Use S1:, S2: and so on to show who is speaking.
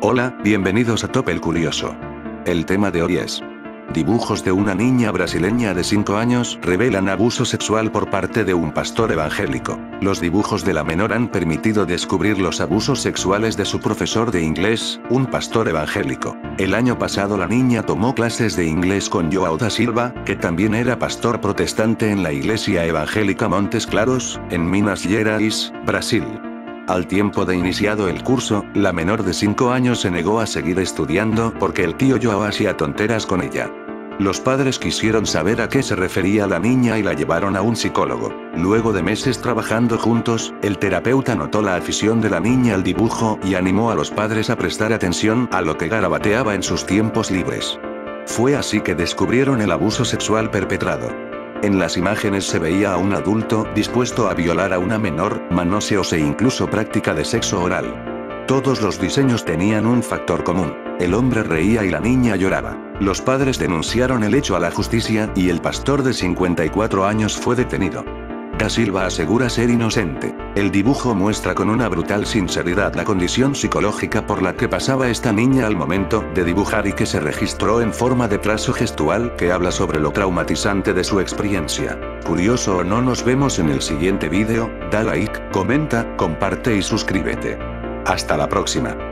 S1: Hola, bienvenidos a Top el Curioso. El tema de hoy es... Dibujos de una niña brasileña de 5 años revelan abuso sexual por parte de un pastor evangélico. Los dibujos de la menor han permitido descubrir los abusos sexuales de su profesor de inglés, un pastor evangélico. El año pasado la niña tomó clases de inglés con Joao da Silva, que también era pastor protestante en la iglesia evangélica Montes Claros, en Minas Gerais, Brasil. Al tiempo de iniciado el curso, la menor de 5 años se negó a seguir estudiando porque el tío Joao hacía tonteras con ella. Los padres quisieron saber a qué se refería la niña y la llevaron a un psicólogo. Luego de meses trabajando juntos, el terapeuta notó la afición de la niña al dibujo y animó a los padres a prestar atención a lo que garabateaba en sus tiempos libres. Fue así que descubrieron el abuso sexual perpetrado. En las imágenes se veía a un adulto dispuesto a violar a una menor, manoseos e incluso práctica de sexo oral. Todos los diseños tenían un factor común. El hombre reía y la niña lloraba. Los padres denunciaron el hecho a la justicia y el pastor de 54 años fue detenido. Da Silva asegura ser inocente. El dibujo muestra con una brutal sinceridad la condición psicológica por la que pasaba esta niña al momento de dibujar y que se registró en forma de trazo gestual que habla sobre lo traumatizante de su experiencia. Curioso o no nos vemos en el siguiente vídeo, da like, comenta, comparte y suscríbete. Hasta la próxima.